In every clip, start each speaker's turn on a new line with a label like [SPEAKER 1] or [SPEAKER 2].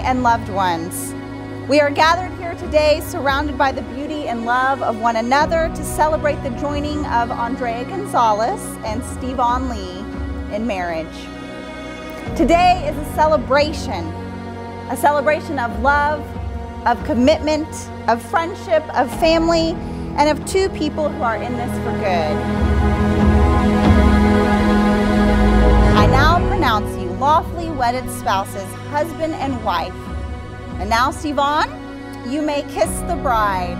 [SPEAKER 1] and loved ones. We are gathered here today surrounded by the beauty and love of one another to celebrate the joining of Andrea Gonzalez and Stevon Lee in marriage. Today is a celebration, a celebration of love, of commitment, of friendship, of family, and of two people who are in this for good. I now pronounce lawfully wedded spouses, husband and wife. And now, Stevon, you may kiss the bride.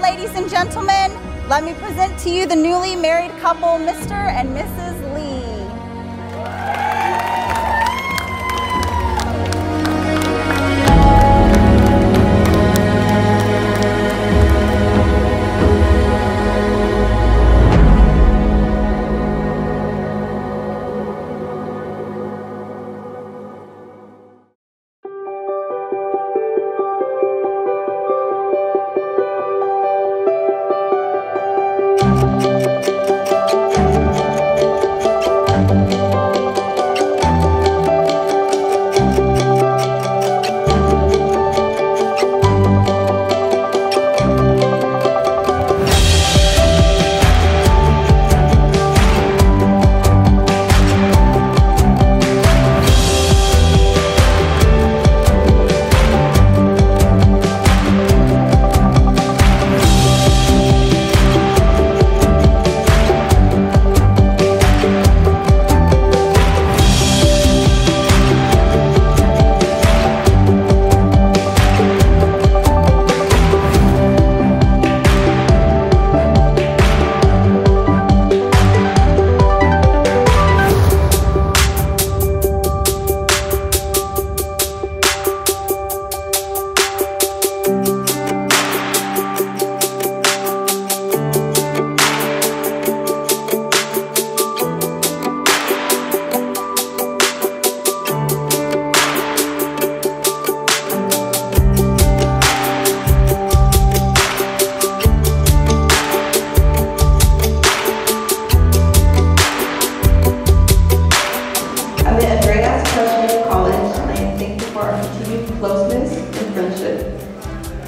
[SPEAKER 1] Ladies and gentlemen, let me present to you the newly married couple, Mr. and Mrs.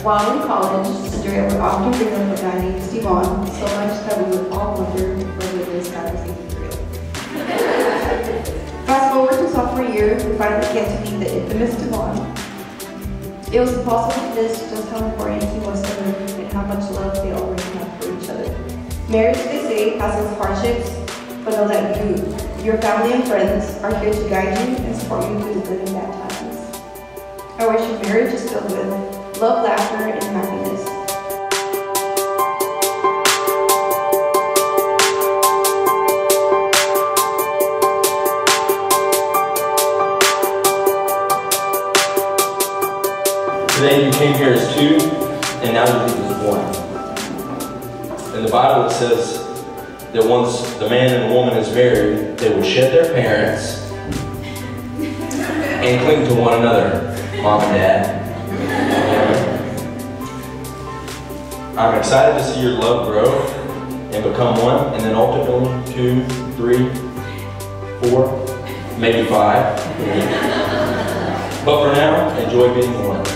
[SPEAKER 2] While in college, Andrea would often bring up a guy named Stevon, so much that we would all wonder whether this guy was even real. Fast forward to sophomore year, we finally get to meet the infamous Stevon. It was impossible to miss just how important he was to her and how much love they already had for each other. Marriage, they say, has its hardships, but know that you, your family and friends are here to guide you and support you through the good and bad times. I wish your marriage is filled with love, laughter, and happiness.
[SPEAKER 3] Today you came here as two, and now you leave as one. In the Bible it says that once the man and the woman is married, they will shed their parents and cling to one another, mom and dad. I'm excited to see your love grow and become one, and then ultimately two, three, four, maybe five. But for now, enjoy being one.